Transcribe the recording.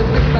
Спасибо.